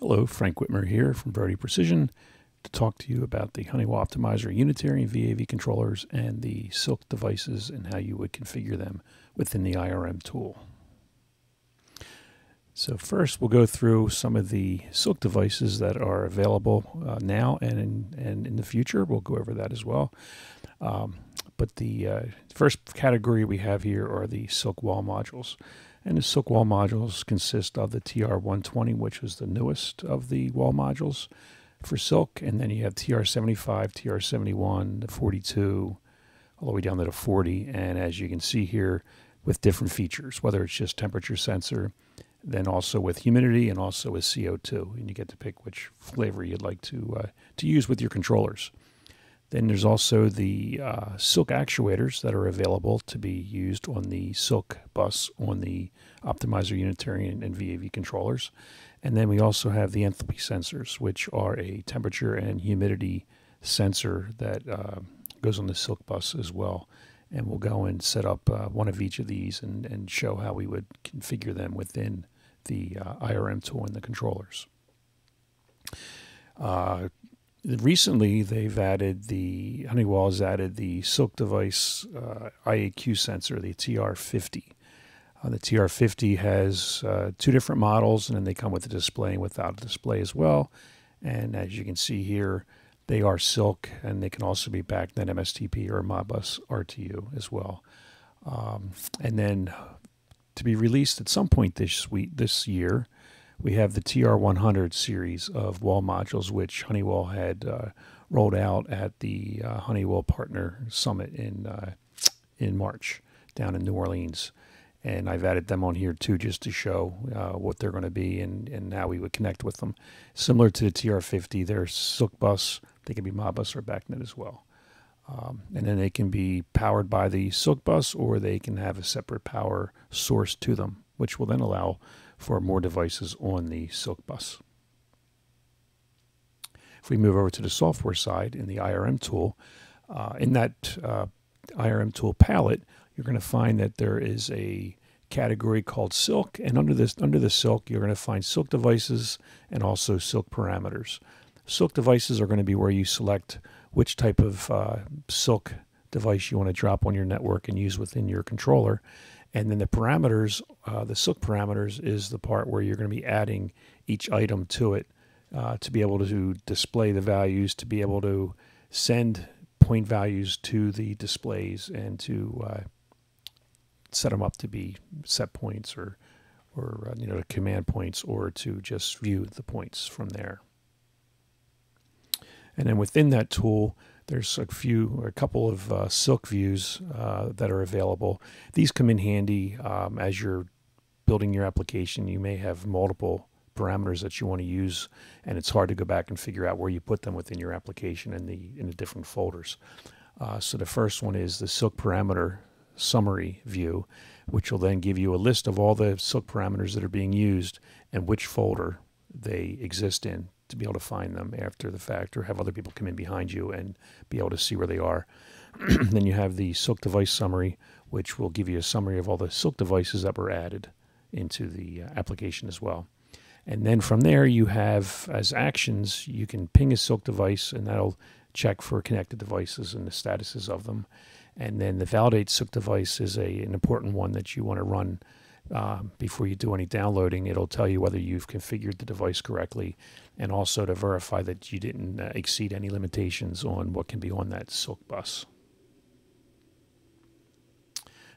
Hello, Frank Witmer here from Broudy Precision to talk to you about the Honeywell Optimizer Unitary and VAV controllers and the Sylk devices and how you would configure them within the IRM tool. So first we'll go through some of the Sylk devices that are available uh, now and in, and in the future. We'll go over that as well. Um, but the uh, first category we have here are the Sylk wall modules. And the Sylk wall modules consist of the TR120, which is the newest of the wall modules for Sylk. And then you have TR75, TR71, the 42, all the way down to the 40. And as you can see here, with different features, whether it's just temperature sensor, then also with humidity and also with CO2. And you get to pick which flavor you'd like to, uh, to use with your controllers. Then there's also the uh, Sylk actuators that are available to be used on the Sylk bus on the Optimizer Unitarian and VAV controllers. And then we also have the enthalpy sensors, which are a temperature and humidity sensor that uh, goes on the Sylk bus as well. And we'll go and set up uh, one of each of these and, and show how we would configure them within the uh, IRM tool and the controllers. Uh, recently they've added the Honeywell has added the Sylk device uh, IAQ sensor, the TR50. Uh, the TR50 has uh, two different models, and then they come with a display and without a display as well. And as you can see here, they are Sylk, and they can also be backed in MSTP or Modbus RTU as well. Um, and then to be released at some point this week, this year, we have the TR100 series of wall modules, which Honeywell had uh, rolled out at the uh, Honeywell Partner Summit in uh, in March down in New Orleans. And I've added them on here too, just to show uh, what they're going to be and, and how we would connect with them. Similar to the TR50, they're Sylk Bus. They can be Modbus or BACnet as well. Um, and then they can be powered by the Sylk Bus or they can have a separate power source to them, which will then allow for more devices on the Sylk bus. If we move over to the software side in the IRM tool, uh, in that uh, IRM tool palette, you're going to find that there is a category called Sylk, and under this under the Sylk, you're going to find Sylk devices and also Sylk parameters. Sylk devices are going to be where you select which type of uh, Sylk device you want to drop on your network and use within your controller. And then the parameters, uh, the Sylk parameters, is the part where you're going to be adding each item to it uh, to be able to display the values, to be able to send point values to the displays, and to uh, set them up to be set points or, or uh, you know, command points, or to just view the points from there. And then within that tool, there's a few, a couple of uh, Sylk views uh, that are available. These come in handy um, as you're building your application. You may have multiple parameters that you want to use, and it's hard to go back and figure out where you put them within your application in the in the different folders. Uh, so the first one is the Sylk parameter summary view, which will then give you a list of all the Sylk parameters that are being used and which folder they exist in to be able to find them after the fact or have other people come in behind you and be able to see where they are. then you have the Sylk device summary, which will give you a summary of all the Sylk devices that were added into the uh, application as well. And then from there, you have as actions, you can ping a Sylk device and that'll check for connected devices and the statuses of them. And then the validate Sylk device is a, an important one that you want to run uh, before you do any downloading. It'll tell you whether you've configured the device correctly and also to verify that you didn't uh, exceed any limitations on what can be on that Sylk bus.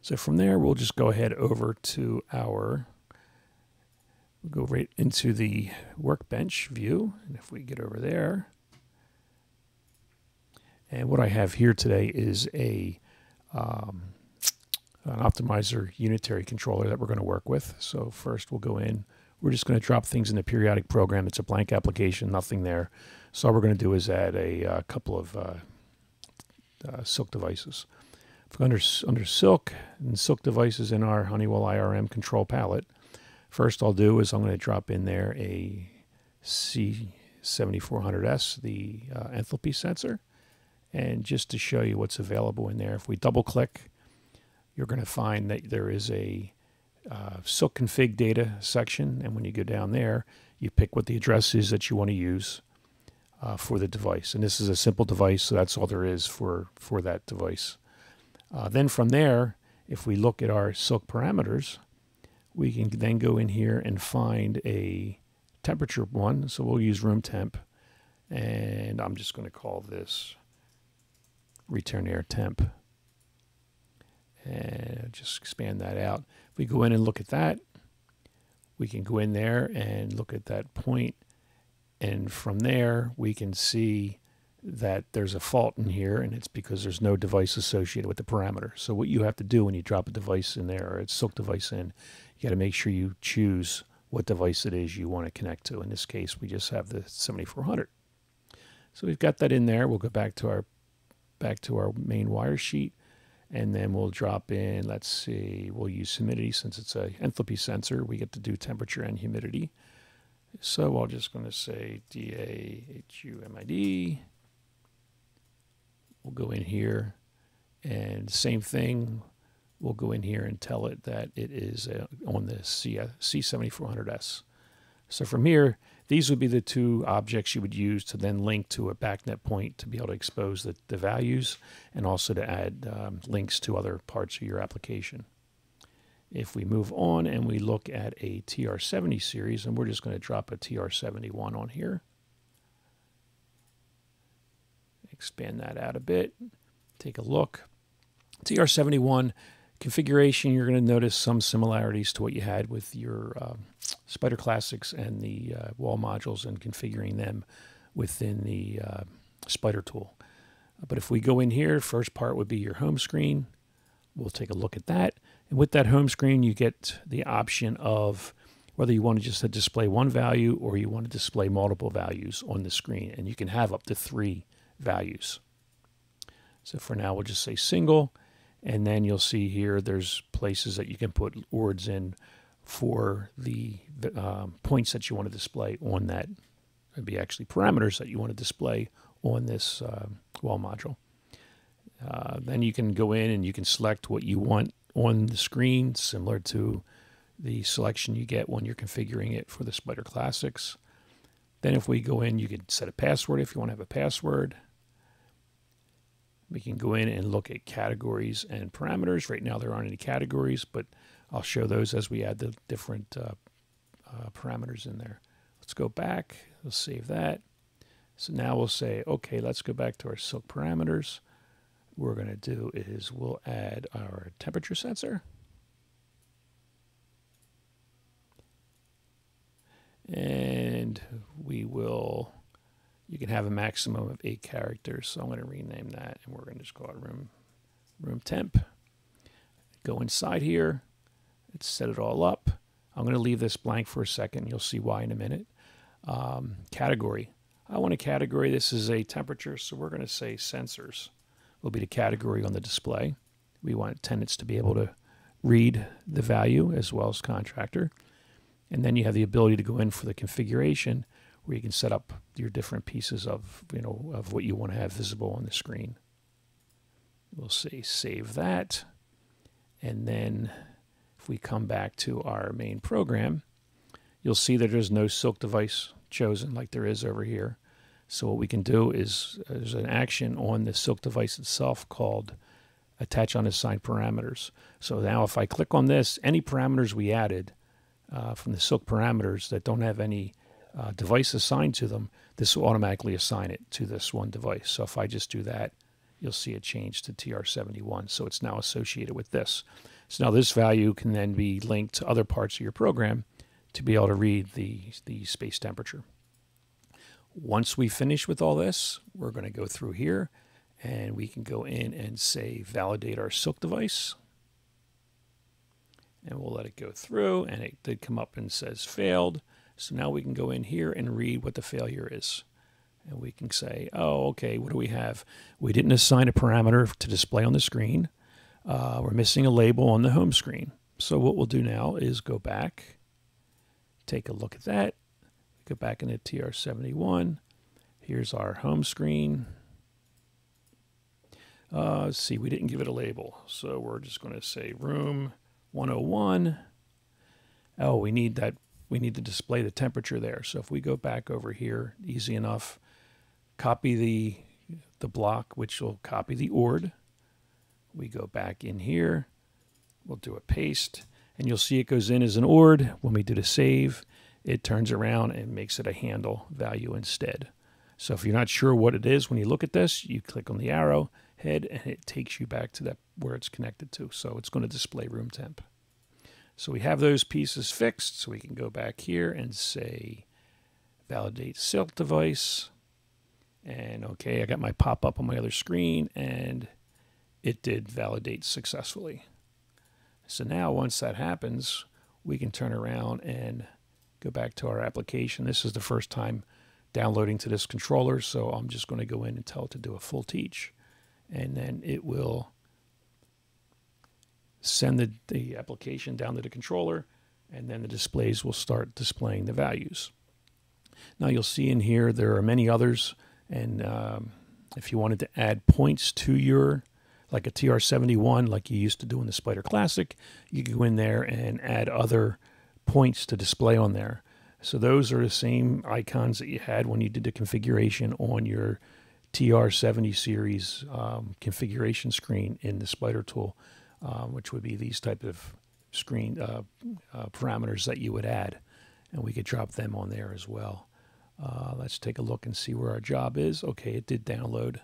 So from there, we'll just go ahead over to our, we'll go right into the workbench view. And if we get over there, and what I have here today is a um, an optimizer unitary controller that we're going to work with. So first we'll go in. We're just going to drop things in the periodic program. It's a blank application, nothing there. So all we're going to do is add a, uh, couple of uh, uh, Sylk devices. under, under Sylk and Sylk devices in our Honeywell IRM control palette, first I'll do is I'm going to drop in there a C7400S, the uh, enthalpy sensor. And just to show you what's available in there, if we double click, you're going to find that there is a uh, Sylk config data section. And when you go down there, You pick what the address is that you want to use uh, for the device. And this is a simple device, so that's all there is for, for that device. Uh, then from there, if we look at our Sylk parameters, we can then go in here and find a temperature one. So we'll use room temp. And I'm just going to call this return air temp. And just expand that out. If we go in and look at that, we can go in there and look at that point and from there we can see that there's a fault in here and it's because there's no device associated with the parameter. So what you have to do when you drop a device in there or a Sylk device in, you got to make sure you choose what device it is you want to connect to. In this case, we just have the 7400. So we've got that in there. We'll go back to our back to our main wire sheet and then we'll drop in, let's see, we'll use humidity since it's a enthalpy sensor. We get to do temperature and humidity. So I'm just going to say D-A-H-U-M-I-D. We'll go in here and same thing. We'll go in here and tell it that it is uh, on the C, C7400S. So from here, these would be the two objects you would use to then link to a BACnet point to be able to expose the, the values and also to add um, links to other parts of your application. If we move on and we look at a TR70 series, and we're just going to drop a TR71 on here. Expand that out a bit. Take a look. TR71 configuration, you're going to notice some similarities to what you had with your um, Spyder Classics and the uh, wall modules and configuring them within the uh, Spyder tool. But if we go in here, first part would be your home screen. We'll take a look at that. And with that home screen, you get the option of whether you want to just display one value or you want to display multiple values on the screen. And you can have up to three values. So for now, we'll just say single. And then you'll see here there's places that you can put words in for the um, points that you want to display on that. It'd be actually parameters that you want to display on this uh, wall module. Uh, then you can go in and you can select what you want on the screen, similar to the selection you get when you're configuring it for the Spyder Classics. Then if we go in, you can set a password if you want to have a password. We can go in and look at categories and parameters. Right now there aren't any categories, but I'll show those as we add the different uh, uh, parameters in there. Let's go back. Let's save that. So now we'll say, okay, let's go back to our Sylk parameters. What we're going to do is we'll add our temperature sensor. And we will, you can have a maximum of eight characters. So I'm going to rename that and we're going to just call it room, room temp. Go inside here Let's set it all up. I'm going to leave this blank for a second. You'll see why in a minute. Um, category. I want a category. This is a temperature, so we're going to say sensors will be the category on the display. We want tenants to be able to read the value as well as contractor. And then you have the ability to go in for the configuration where you can set up your different pieces of, you know, of what you want to have visible on the screen. We'll say save that. And then if we come back to our main program, you'll see that there's no Sylk device chosen like there is over here. So what we can do is uh, there's an action on the Sylk device itself called attach unassigned parameters. So now if I click on this, any parameters we added uh, from the Sylk parameters that don't have any uh, device assigned to them, this will automatically assign it to this one device. So if I just do that, you'll see it change to TR71. So it's now associated with this. So now this value can then be linked to other parts of your program to be able to read the, the space temperature. Once we finish with all this, we're going to go through here and we can go in and say validate our Sylk device. And we'll let it go through and it did come up and says failed. So now we can go in here and read what the failure is. And we can say, oh, okay, what do we have? We didn't assign a parameter to display on the screen. Uh, we're missing a label on the home screen. So what we'll do now is go back, take a look at that, go back into TR71. Here's our home screen. Uh, see, we didn't give it a label. So we're just going to say room 101. Oh, we need that we need to display the temperature there. So if we go back over here, easy enough, copy the, the block, which will copy the ORD. We go back in here, we'll do a paste, and you'll see it goes in as an ORD. When we do the save, it turns around and makes it a handle value instead. So if you're not sure what it is when you look at this, you click on the arrow head and it takes you back to that where it's connected to. So it's going to display room temp. So we have those pieces fixed. So we can go back here and say validate Sylk device. And okay, I got my pop up on my other screen and it did validate successfully. So now once that happens, we can turn around and go back to our application. This is the first time downloading to this controller. So I'm just going to go in and tell it to do a full teach. And then it will send the, the application down to the controller. And then the displays will start displaying the values. Now you'll see in here there are many others. And um, if you wanted to add points to your, like a TR71, like you used to do in the Spyder Classic, you can go in there and add other points to display on there. So those are the same icons that you had when you did the configuration on your TR70 series um, configuration screen in the Spyder tool, uh, which would be these type of screen uh, uh, parameters that you would add. And we could drop them on there as well. Uh, let's take a look and see where our job is. Okay, it did download.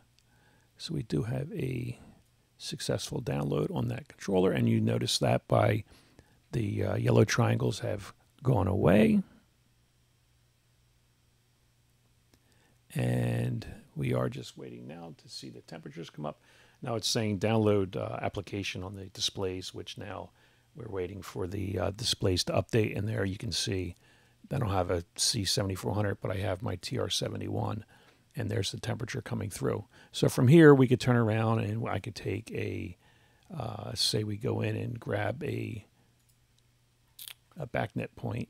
So we do have a successful download on that controller. And you notice that by the uh, yellow triangles have gone away. and we are just waiting now to see the temperatures come up. Now it's saying download uh, application on the displays, which now we're waiting for the uh, displays to update. And there you can see I don't have a C7400, but I have my TR71, and there's the temperature coming through. So from here, we could turn around and I could take a, uh, say we go in and grab a, a BACnet point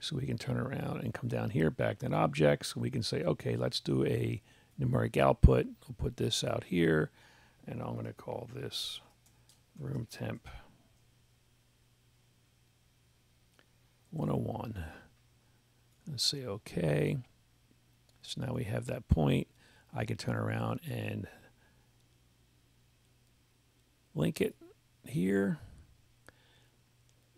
so we can turn around and come down here, BACnet objects. We can say, okay, let's do a numeric output. I'll put this out here, and I'm going to call this room temp 101. And say okay. So now we have that point. I can turn around and link it here.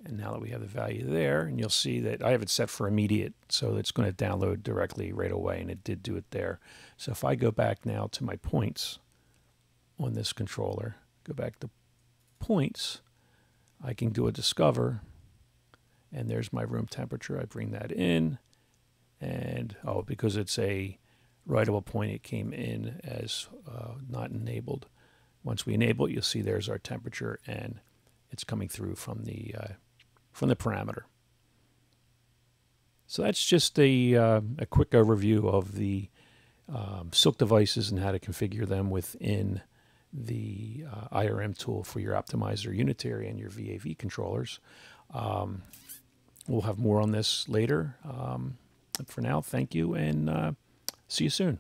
And now that we have the value there, and you'll see that I have it set for immediate, so it's going to download directly right away, and it did do it there. So if I go back now to my points on this controller, go back to points, I can do a discover, and there's my room temperature. I bring that in, and oh, because it's a writable point, it came in as uh, not enabled. Once we enable it, you'll see there's our temperature, and it's coming through from the uh, from the parameter. So that's just a, uh, a quick overview of the um, Sylk devices and how to configure them within the uh, IRM tool for your optimizer unitary and your VAV controllers. Um, we'll have more on this later. Um, for now, thank you and uh, see you soon.